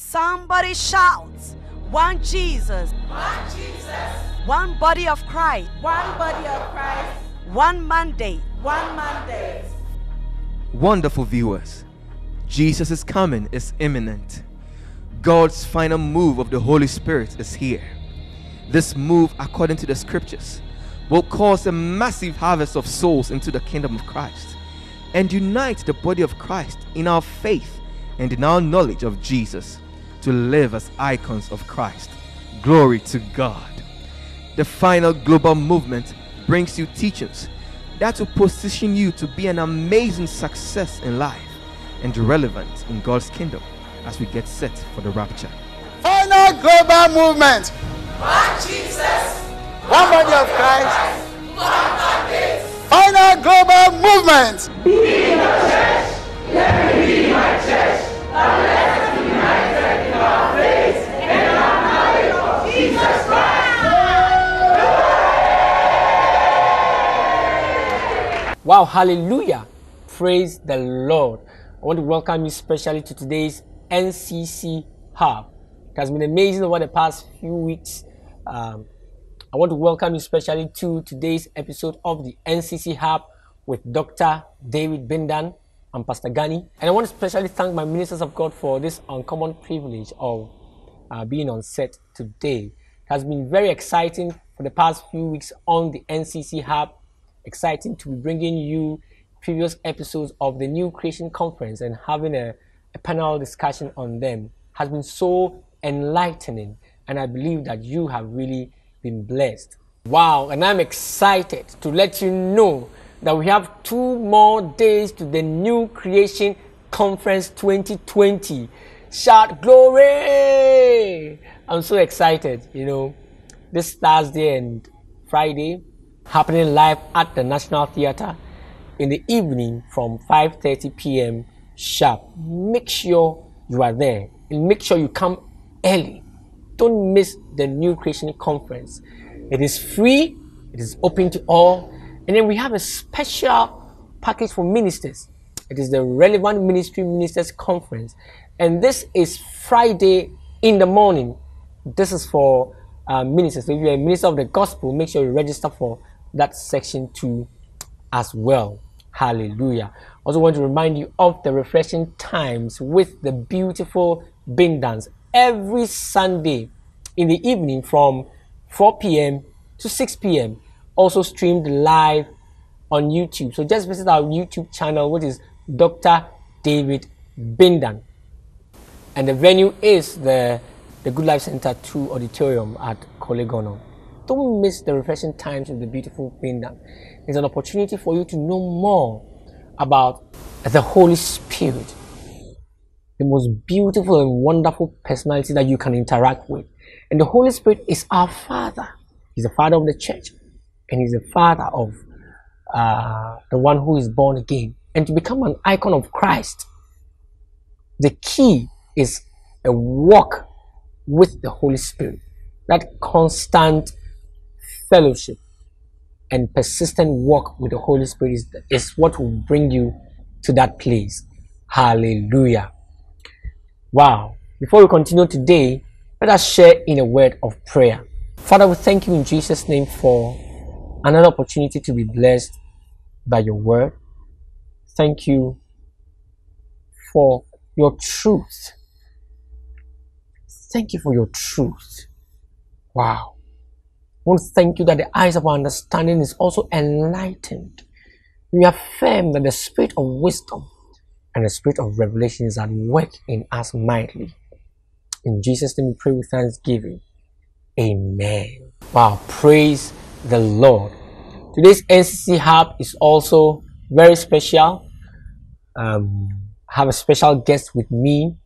Somebody shouts, one Jesus, One Jesus, one body of Christ, one body of Christ, one mandate. one mandate. Wonderful viewers, Jesus' is coming is imminent. God's final move of the Holy Spirit is here. This move, according to the scriptures, will cause a massive harvest of souls into the kingdom of Christ and unite the body of Christ in our faith and in our knowledge of Jesus to live as icons of Christ. Glory to God. The final global movement brings you teachings that will position you to be an amazing success in life and relevant in God's kingdom as we get set for the rapture. Final global movement. One Jesus, One body of Christ. one mandate. Final global movement. Wow, hallelujah. Praise the Lord. I want to welcome you specially to today's NCC Hub. It has been amazing over the past few weeks. Um, I want to welcome you specially to today's episode of the NCC Hub with Dr. David Bindan and Pastor Gani. And I want to especially thank my ministers of God for this uncommon privilege of uh, being on set today. It has been very exciting for the past few weeks on the NCC Hub. Exciting to be bringing you previous episodes of the New Creation Conference and having a, a panel discussion on them. Has been so enlightening, and I believe that you have really been blessed. Wow, and I'm excited to let you know that we have two more days to the New Creation Conference 2020. Shout glory! I'm so excited, you know. This Thursday and Friday, happening live at the National Theatre in the evening from 5:30 p.m. sharp. Make sure you are there and make sure you come early. Don't miss the New Creation Conference. It is free, it is open to all, and then we have a special package for ministers. It is the Relevant Ministry Ministers Conference, and this is Friday in the morning. This is for uh, ministers. So if you're a minister of the gospel, make sure you register for that section too as well. Hallelujah. Also want to remind you of the refreshing times with the beautiful Bindans every Sunday in the evening from 4 p.m. to 6 p.m. Also streamed live on YouTube. So just visit our YouTube channel, which is Dr. David Bindan. And the venue is the, the Good Life Center 2 Auditorium at Kolegono. Don't miss the refreshing times with the beautiful Bindan. It's an opportunity for you to know more about the Holy Spirit, the most beautiful and wonderful personality that you can interact with. And the Holy Spirit is our Father. He's the Father of the church, and He's the Father of uh, the one who is born again. And to become an icon of Christ, the key is a walk with the Holy Spirit, that constant fellowship and persistent walk with the Holy Spirit is, is what will bring you to that place. Hallelujah. Wow. Before we continue today, let us share in a word of prayer. Father, we thank you in Jesus' name for another opportunity to be blessed by your word. Thank you for your truth. Thank you for your truth. Wow. Want to thank you that the eyes of our understanding is also enlightened. We affirm that the spirit of wisdom and the spirit of revelation is at work in us mightily. In Jesus' name we pray with thanksgiving. Amen. Wow, praise the Lord. Today's NCC Hub is also very special. Um, I have a special guest with me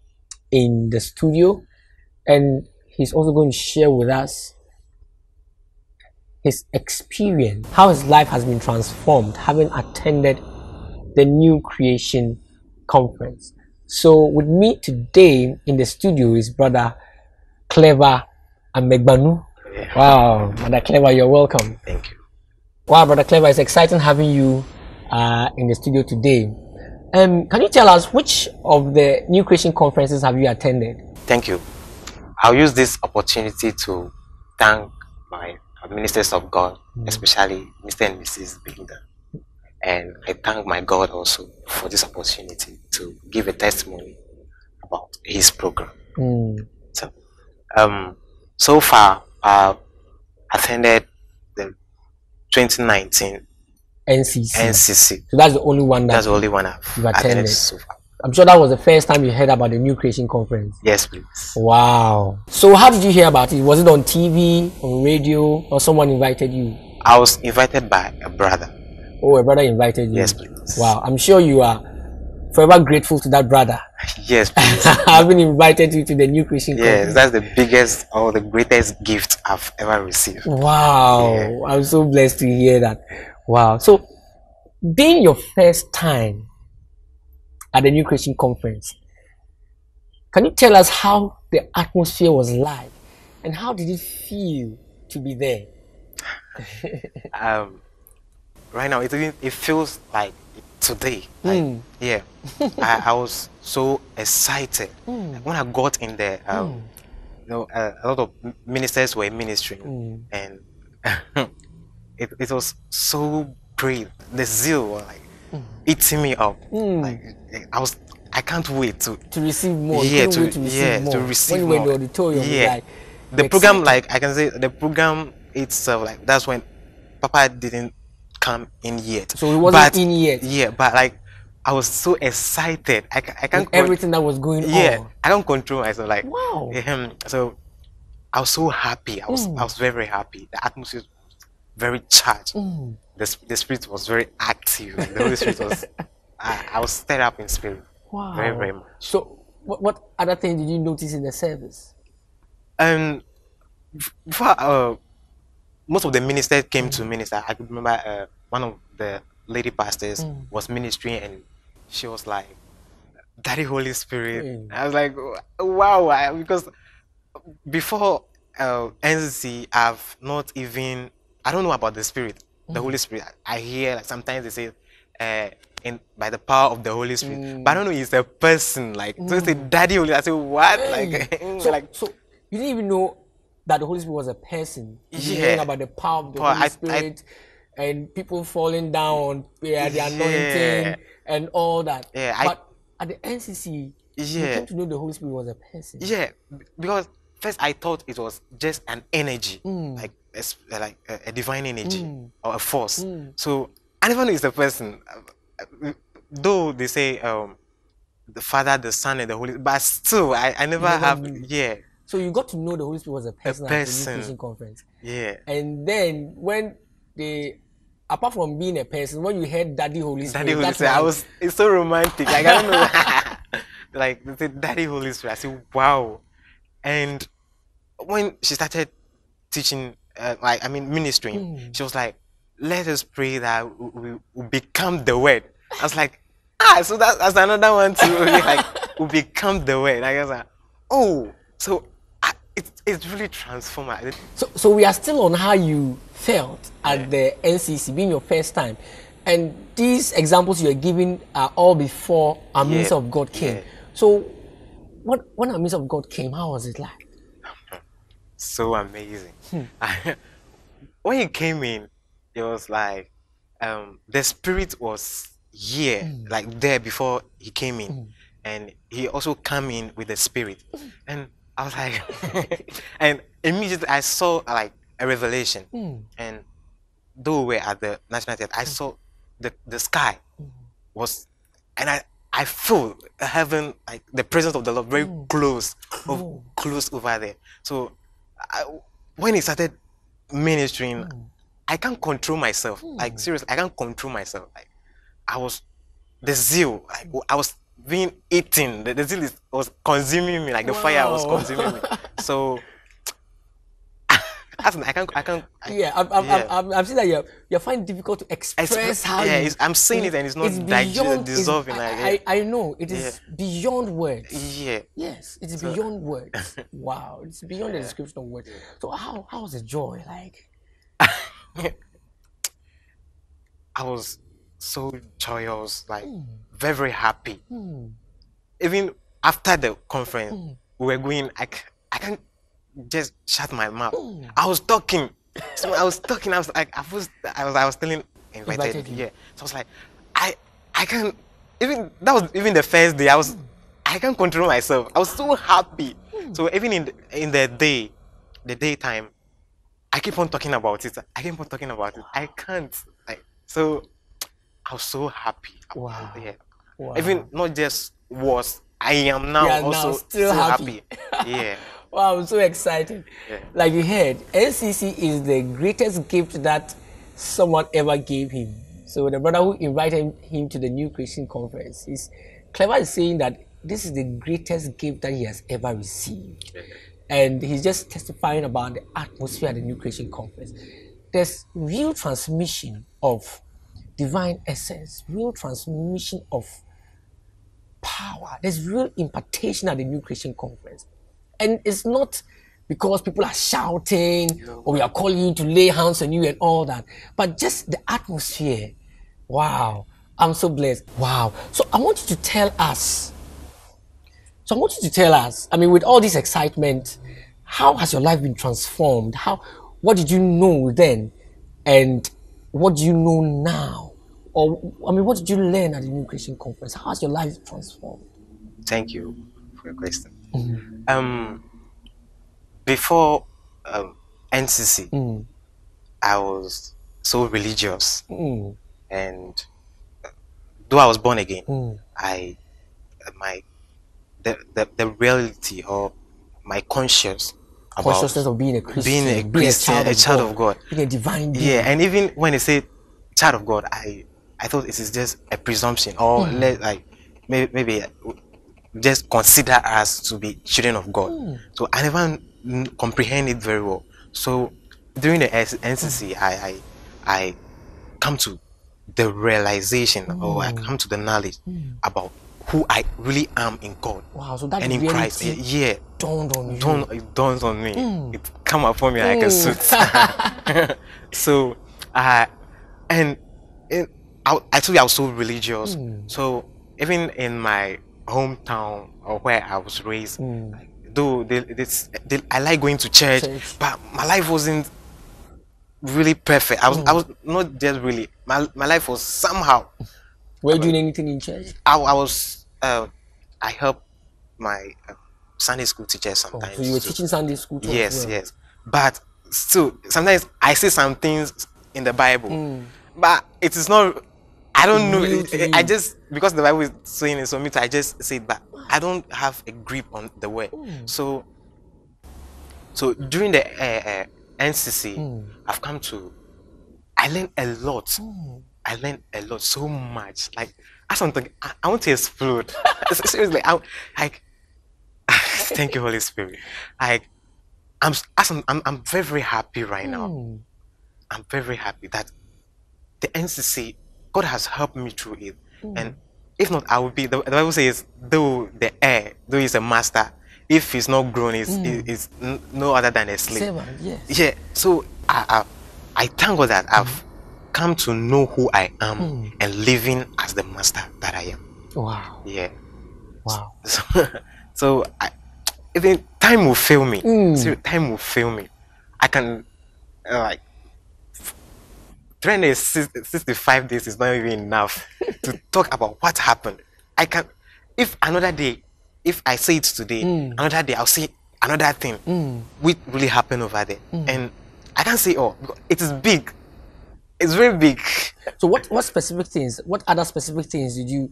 in the studio, and he's also going to share with us his experience, how his life has been transformed having attended the New Creation Conference. So, with me today in the studio is Brother Clever Amegbanu. Wow, Brother Clever, you're welcome. Thank you. Wow, Brother Clever, it's exciting having you uh, in the studio today. Um, can you tell us which of the New Creation conferences have you attended? thank you. I'll use this opportunity to thank my ministers of God, especially Mr. and Mrs. Belinda. And I thank my God also for this opportunity to give a testimony about his program. Mm. So, um, so far, I've attended the 2019 NCC. NCC. So that's the only one that That's the only one I've attended. attended so far. I'm sure that was the first time you heard about the New Creation Conference. Yes, please. Wow. So how did you hear about it? Was it on TV, on radio, or someone invited you? I was invited by a brother. Oh, a brother invited you. Yes, please. Wow. I'm sure you are forever grateful to that brother Yes, please. having invited you to the New Creation yes, Conference. that's the biggest or the greatest gift I've ever received. Wow. Yeah. I'm so blessed to hear that. Wow. So, being your first time at the New Creation Conference, can you tell us how the atmosphere was like and how did it feel to be there? Um, right now, it it feels like today. Like, Mm. Yeah, I, I was so excited Like, when I got in there. Um, You know, uh, a lot of ministers were ministering, and it, it was so great. The zeal was like eating me up. Like I was, I can't wait to To receive more. Yeah, to, to receive yeah, more. to receive when you were in more. the auditorium, you yeah. like, the program, excited. like I can say, the program itself, like that's when Papa didn't come in yet. So he wasn't But- in yet. Yeah, but like I was so excited. I, I can't with everything that was going yeah, on. I don't control myself. Like Wow. um, so I was so happy. I was Mm. I was very very happy. The atmosphere was very charged. Mm. The the spirit was very active. The Holy Spirit was. I, I was stirred up in spirit. Wow. Very very much. So, what, what other things did you notice in the service? Um, before uh, most of the ministers came to minister, I could remember uh, one of the lady pastors Mm. was ministering and she was like, "Daddy Holy Spirit." Mm. I was like, "Wow!" I, because before uh, NCC, I've not even I don't know about the Spirit, the Mm. Holy Spirit. I hear like sometimes they say. Uh, in by the power of the Holy Spirit, Mm. but I don't know. He's a person. Like so, they say, "Daddy Holy." I say, "What?" Like, so, like so you didn't even know that the Holy Spirit was a person. You Yeah. about the power of the Holy I- I- Spirit and people falling down, yeah, the Yeah. anointing and all that. Yeah, I- but at the NCC, you Yeah. came to know the Holy Spirit was a person. Yeah, because first I thought it was just an energy, Mm. like a, like a, a divine energy Mm. or a force. Mm. So I never knew it's a person. Though they say um, the Father, the Son, and the Holy, but still I, I never never have. knew. Yeah, So you got to know the Holy Spirit was a person, at the person. New Creation Conference. yeah. And then when they, apart from being a person, when you heard Daddy Holy Spirit, Daddy Holy Spirit. I was. It's so romantic. Like I don't know. like Daddy Holy Spirit. I said, wow. And when she started teaching, uh, like I mean, ministering, Mm. she was like, "Let us pray that we, we become the Word." I was like, "Ah, so that, that's another one too." like, we become the Word. I was like, "Oh, so." I, it, it's really transformed. So, so we are still on how you felt at the NCC, being your first time, and these examples you are giving are all before our Yeah, of God came. yeah. So, what when Minister of God came, how was it like? so amazing. when he came in, it was like um, the spirit was here, mm. like there before he came in, mm. and he also came in with the spirit, mm. and I was like, and immediately I saw like a revelation, and though we were at the national theater, I saw the the sky was, and I. I feel heaven, like the presence of the Lord, very close, of, close over there. So, I, when he started ministering, I can't control myself. Like seriously, I can't control myself. Like I was the zeal. Like I was being eaten. The, the zeal is, was consuming me. Like the fire was consuming me. So I can't. I can't. I, Yeah, I'm, I'm, yeah. I'm, I'm, I'm seeing that you're, you're finding it difficult to express Express- how yeah, you. it's- I'm saying it and it's not it's- dissolving, like, I, I, I know it is beyond words. yeah. Yes, it's beyond words. Wow, it's beyond the description of words. So how how was the joy like? I was so joyous, like Hmm. very very happy. Hmm. Even after the conference, hmm. we were going, i can't just shut my mouth. Hmm. I was talking. So I was talking. I was like, I was, I was, I was telling invited. Invited yeah. So I was like, I, I can't. Even that was even the first day. I was, I can't control myself. I was so happy. So even in the, in the day, the daytime, I keep on talking about it. I keep on talking about it. I can't. Like so, I was so happy. Wow. Yeah. Wow. Even not just was. I am now You are now also still so happy. happy. yeah. Wow, I'm so excited. Yeah. Like you heard, NCC is the greatest gift that someone ever gave him. So the brother who invited him to the New Creation Conference is clever in saying that this is the greatest gift that he has ever received. And he's just testifying about the atmosphere at the New Creation Conference. There's real transmission of divine essence, real transmission of power. There's real impartation at the New Creation Conference. And it's not because people are shouting or we are calling you to lay hands on you and all that, but just the atmosphere. Wow. I'm so blessed. Wow. So I want you to tell us. So I want you to tell us, I mean, with all this excitement, how has your life been transformed? How what did you know then? And what do you know now? Or I mean, what did you learn at the New Creation Conference? How has your life transformed? Thank you for your question. Um, before um, NCC, I was so religious, Mm, and uh, though I was born again, mm, I my the, the the reality or my about consciousness of being a Christian, being a Christian, a child of God. being a divine being. Yeah, and even when they say child of God, I I thought it is just a presumption, or hmm. let like maybe, maybe just consider us to be children of God. Hmm. So I never mm, comprehend it very well. So during the NCC, hmm. I, I I come to the realization, or I come to the knowledge about who I really am in God Wow, so and in Christ. Yeah, dawned on you. dawn, it dawns on me. It come upon me like a suit. so, uh, and in, I, I told you I was so religious. So even in my hometown or where I was raised, like, though they, this, they, I like going to church, Church. but my life wasn't really perfect. I was, I was not just really. My, my life was somehow. Were you doing anything in church? I, I was. Uh, I helped my uh, Sunday school teacher Oh, sometimes. so you were to- teaching Sunday school too? Yes, well? yes. But still, sometimes I see some things in the Bible, but it is not. I don't know. I just because the Bible is saying it, so me too, I just say it, but I don't have a grip on the word. So, so during the uh, uh, NCC, I've come to. I learned a lot. I learned a lot, so much. Like as I'm talking, I, I want to explode. Seriously, I like. Thank you, Holy Spirit. I'm, I'm, I'm, I'm very, very happy right now. Hmm. I'm very, very happy that the NCC, God has helped me through it. Hmm. And if not, I would be, the, the Bible says, though the heir, though he's a master, if he's not grown, he's, he- hmm. he's no other than a slave. Servant, uh, yes. Yeah, so I, I, I thank God that I've come to know who I am and living as the master that I am. Wow. Yeah. Wow. So, so I, even time will fail me. Mm. Time will fail me. I can uh, like 365 days is not even enough to talk about what happened. I can, if another day, if I say it today, Mm. another day I'll say another thing, which really happened over there, Mm. and I can't say all because it is big. It's very big. So what, what specific things, what other specific things did you,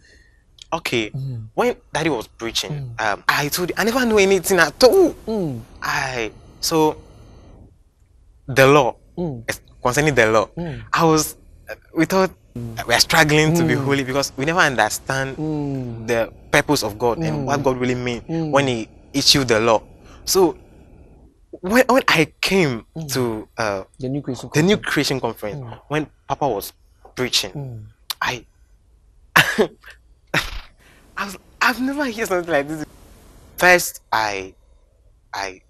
Okay, Mm. when Daddy was preaching, um, I told you I never knew anything at all. Mm. I so the law Mm. concerning the law, I was we thought we are struggling to be holy because we never understand Mm. the purpose of God and what God really means when He issued the law. So when when I came to uh, the new creation? the new creation conference when Papa was preaching, I I was, I've never heard something like this. First, I I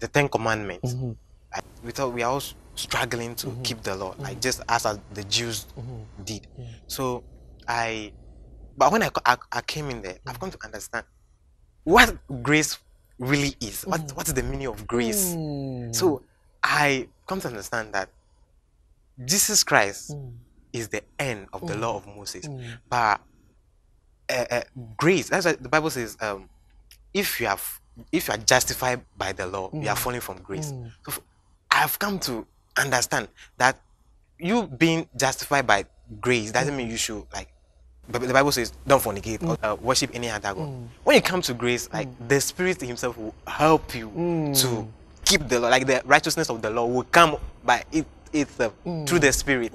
the Ten Commandments. Mm-hmm. I, we thought we are all struggling to mm-hmm. keep the law, like mm-hmm. just as, the Jews did. So I, but when I, I, I came in there, I've come to understand what grace really is. What Mm. what is the meaning of grace? So mm. I come to understand that Jesus Christ Mm. is the end of the mm. law of Moses. Mm. But uh, uh, grace, that's what the Bible says. Um, if you have, if you are justified by the law, you are falling from grace. So f- I have come to understand that you being justified by grace doesn't mean you should like. But the Bible says, "Don't fornicate or uh, worship any other god." When you come to grace, like the Spirit Himself will help you to keep the law. Like the righteousness of the law will come by it itself through the Spirit.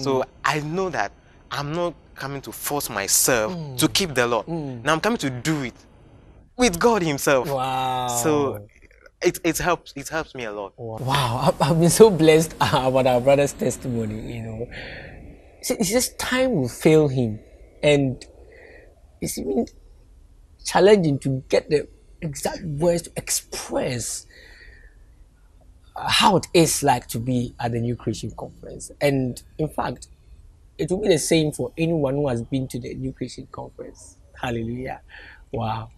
So I know that I'm not coming to force myself to keep the law. Now I'm coming to do it with God Himself. Wow. So it it helps it helps me a lot. Wow, I've, I've been so blessed about our brother's testimony. You know, it's, just time will fail him, and it's even challenging to get the exact words to express uh, how it is like to be at the New Creation Conference. And in fact, it will be the same for anyone who has been to the New Creation Conference. Hallelujah! Wow.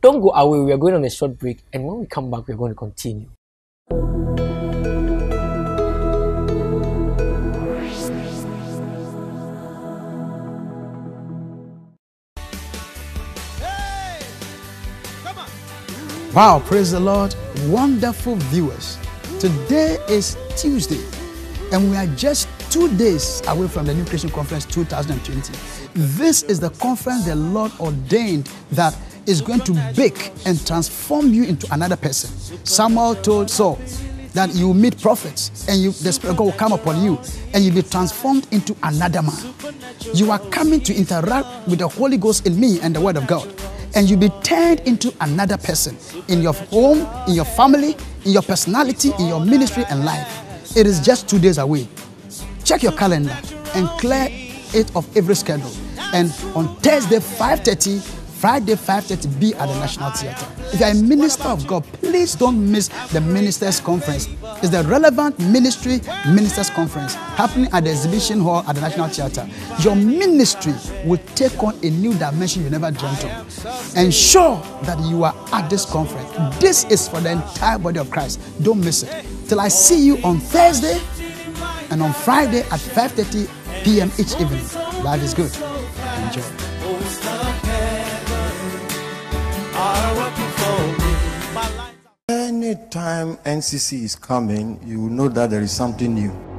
Don't go away. We are going on a short break, and when we come back, we are going to continue. Wow, praise the Lord. Wonderful viewers. Today is Tuesday, and we are just two days away from the New Creation Conference 2020. This is the conference the Lord ordained that is going to bake and transform you into another person. Samuel told Saul that you will meet prophets and you, the Spirit of God will come upon you and you'll be transformed into another man. You are coming to interact with the Holy Ghost in me and the Word of God and you'll be turned into another person in your home, in your family, in your personality, in your ministry and life. It is just two days away. Check your calendar and clear it of every schedule. And on Thursday, 5.30, Friday, 5.30, be at the National Theatre. If you are a minister of God, please don't miss the Ministers' Conference. It's the relevant ministry ministers conference happening at the exhibition hall at the National Theatre. Your ministry will take on a new dimension you never dreamt of. Ensure that you are at this conference. This is for the entire body of Christ. Don't miss it. Till I see you on Thursday and on Friday at 5:30 p.m. each evening. Life is good. Enjoy. Anytime NCC is coming, you will know that there is something new.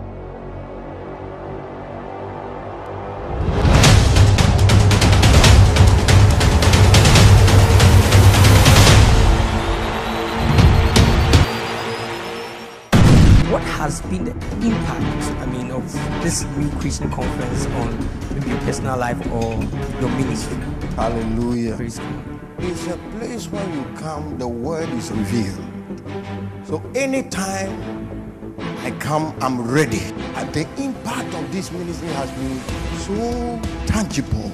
Has been the impact, I mean, of this new creation conference on maybe your personal life or your ministry? Hallelujah. Praise God. It's a place where you come, the word is revealed. So anytime I come, I'm ready. And the impact of this ministry has been so tangible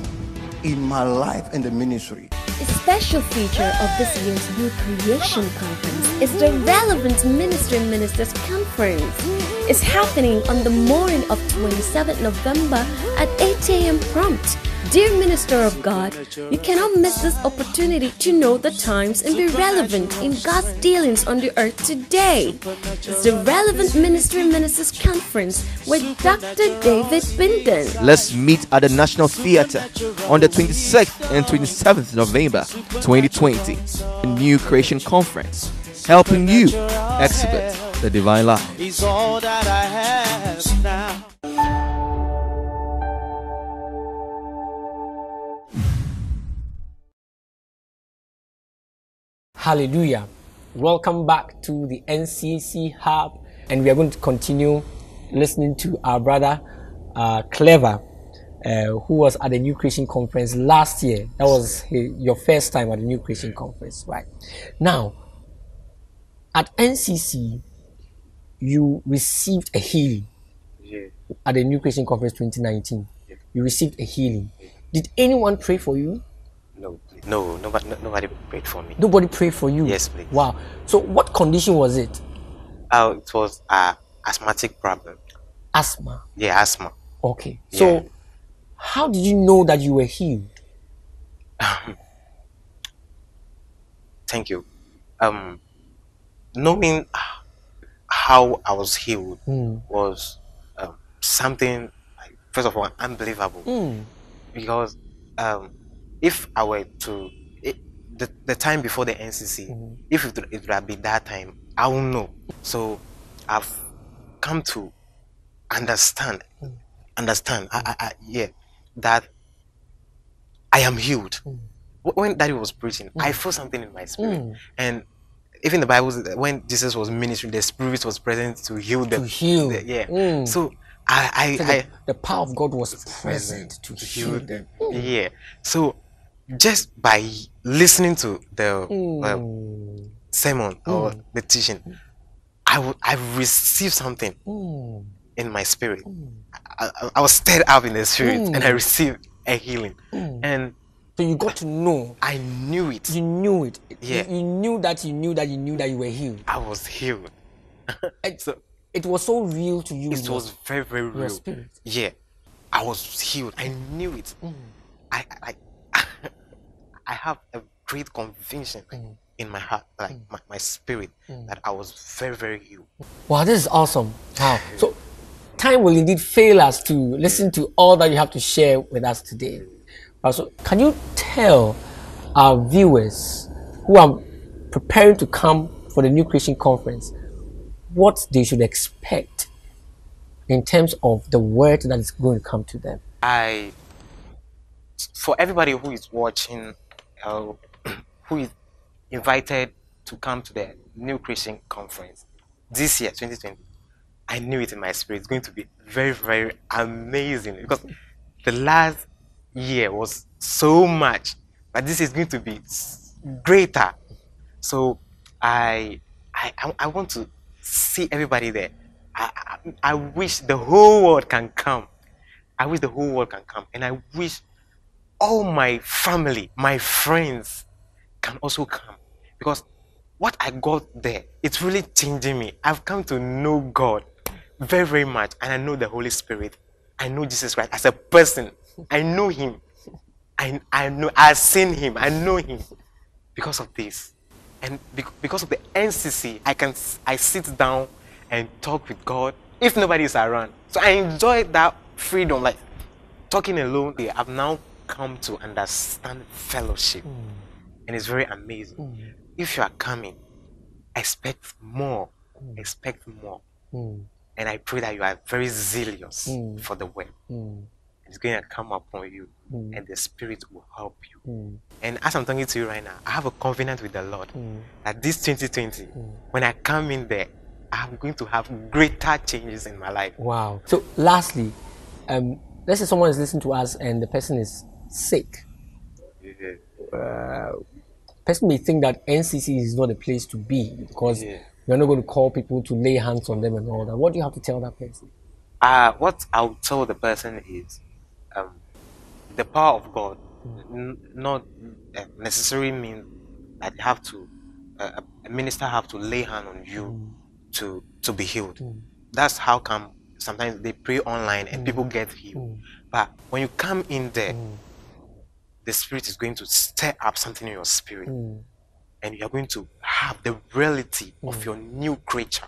in my life and the ministry. A special feature of this year's New Creation Conference is the Relevant Ministry Ministers It's happening on the morning of 27th November at 8 a.m. prompt. Dear Minister of God, you cannot miss this opportunity to know the times and be relevant in God's dealings on the earth today. It's the Relevant Ministry Ministers Conference with Dr. David Bindan. Let's meet at the National Theatre on the 26th and 27th November 2020. A new creation conference helping you exhibit the divine life. He's all that I have now. Hallelujah. Welcome back to the NCC Hub, and we are going to continue listening to our brother uh, Clever, uh, who was at the New Creation Conference last year. That was hi- your first time at the New Creation Conference, right? Now, at NCC, you received a healing Yeah. at the New Creation Conference 2019. You received a healing. Did anyone pray for you? No, no, nobody, no, nobody prayed for me. Nobody prayed for you. Yes, please. Wow. So, what condition was it? Oh, it was a asthmatic problem. Asthma. Yeah, asthma. Okay. So, Yeah. how did you know that you were healed? thank you. Um, knowing how I was healed Mm. was um, something like, first of all unbelievable Mm. because um, if I were to it, the, the time before the NCC, Mm-hmm. if it, would- it would have been that time, I won't know. So I've come to understand, Mm. understand, I, I, I, yeah, that I am healed. Mm. When Daddy was preaching, I felt something in my spirit, Mm. and even the Bible when Jesus was ministering, the Spirit was present to heal them. To heal. The- yeah. Mm. So I, So I, the, I the power of God was present to heal heal them. yeah. So just by listening to the uh, Mm. sermon or the teaching, I would I received something Mm. in my spirit. I, I, I was stirred up in the spirit, and I received a healing, and So you got to know. I knew it. You knew it. You- Yeah. You, knew that you knew that you knew that you were healed. I was healed. And So it was so real to you. it your- was very very your real. spirit. Yeah, I was healed. I knew it. Mm. I I I have a great conviction mm. in my heart, like mm. my, my spirit, that I was very very healed. Wow, this is awesome. Wow. So time will indeed fail us to listen to all that you have to share with us today. Uh, So can you tell our viewers who are preparing to come for the New Creation Conference what they should expect in terms of the word that is going to come to them? I, for everybody who is watching, uh, who is invited to come to the New Creation Conference this year, 2020, I knew it in my spirit. It's going to be very, very amazing because the last year was so much, but this is going to be greater. So I, I, I- want to see everybody there. I, I, I wish the whole world can come. I wish the whole world can come, and I wish all my family, my friends, can also come because what I got there, it's really changing me. I've come to know God very, very much, and I know the Holy Spirit. I know Jesus Christ as a person. I know Him. I, I know I've seen Him. I know Him because of this, and because of the NCC, I can I sit down and talk with God if nobody is around. So I enjoy that freedom, like talking alone. I've now come to understand fellowship, mm. and it's very amazing. Mm. If you are coming, expect more, mm. expect more, and I pray that you are very zealous for the word. It's going to come upon you, and the Spirit will help you. And as I'm talking to you right now, I have a covenant with the Lord that this 2020, when I come in there, I'm going to have greater changes in my life. Wow. So, lastly, um, let's say someone is listening to us and the person is sick. Uh, person may think that NCC is not a place to be because Yeah. you're not going to call people to lay hands on them and all that. What do you have to tell that person? uh, what I'll tell the person is the power of God not uh, necessarily mean that you have to uh, a minister have to lay hand on you mm. to to be healed. Mm. That's how come sometimes they pray online and mm. people get healed. But when you come in there, the spirit is going to stir up something in your spirit, and you are going to have the reality of your new creature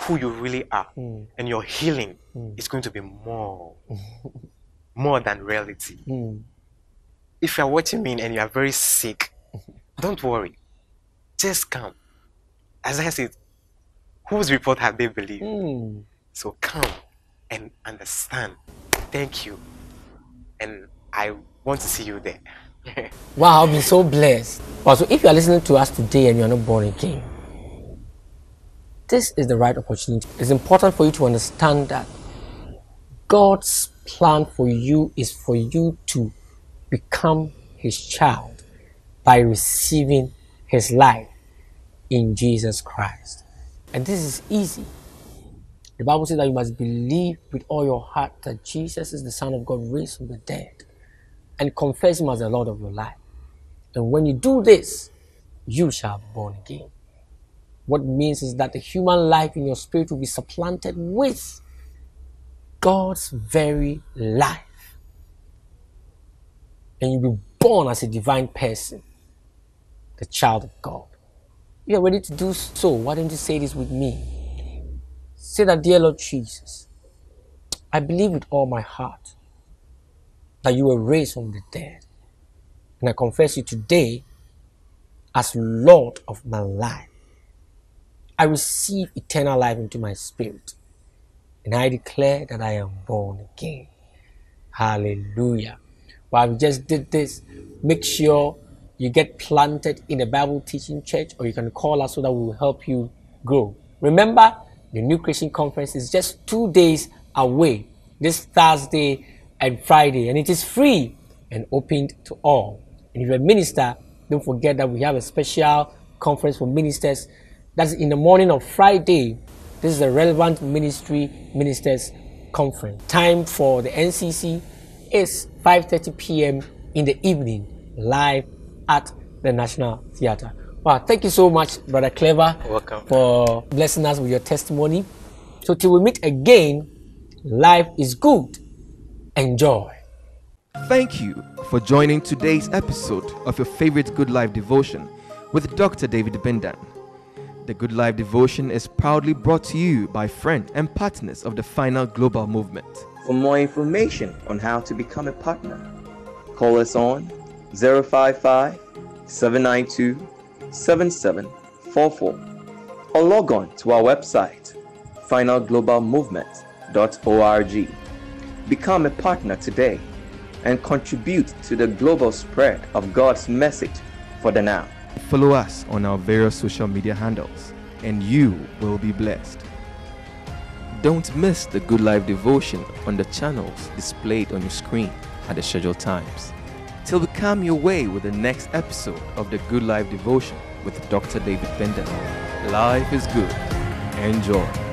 who you really are and your healing is going to be more more than reality. Hmm. If you're watching me and you are very sick don't worry. Just come as i said whose report have they believed? Hmm. So come and understand. Thank you. And i want to see you there. Wow, I've been so blessed. Wow, so if you are listening to us today and you're not born again, this is the right opportunity. It's important for you to understand that God's plan for you is for you to become His child by receiving His life in Jesus Christ. And this is easy. The Bible says that you must believe with all your heart that Jesus is the Son of God raised from the dead and confess Him as the Lord of your life. And when you do this, you shall be born again. What means is that the human life in your spirit will be supplanted with God's very life. And you'll be born as a divine person. the child of God. You are ready to do so. Why don't you say this with me? Say that, dear Lord Jesus, I believe with all my heart that you were raised from the dead. And I confess you today as Lord of my life. I receive eternal life into my spirit. And I declare that I am born again. Hallelujah. While we just did this, make sure you get planted in a Bible teaching church or you can call us so that we will help you grow. Remember, the New Creation Conference is just two days away this Thursday and Friday, and it is free and open to all. And if you're a minister, don't forget that we have a special conference for ministers. That's in the morning of Friday. This is a relevant ministry ministers conference. Time for the NCC is 5:30 p.m. in the evening, live at the National Theatre. Wow, thank you so much, Brother Clever, Welcome. for blessing us with your testimony. So till we meet again, life is good. Enjoy. Thank you for joining today's episode of your favorite Good Life devotion with Dr. David Bindan. The Good Life devotion is proudly brought to you by friends and partners of the Final Global Movement. For more information on how to become a partner, call us on 055 792 7744 or log on to our website finalglobalmovement.org. Become a partner today and contribute to the global spread of God's message for the now. Follow us on our various social media handles, and you will be blessed. Don't miss the Good Life devotion on the channels displayed on your screen at the scheduled times. Till we come your way with the next episode of the Good Life devotion with Dr. David Bindan. Life is good. Enjoy.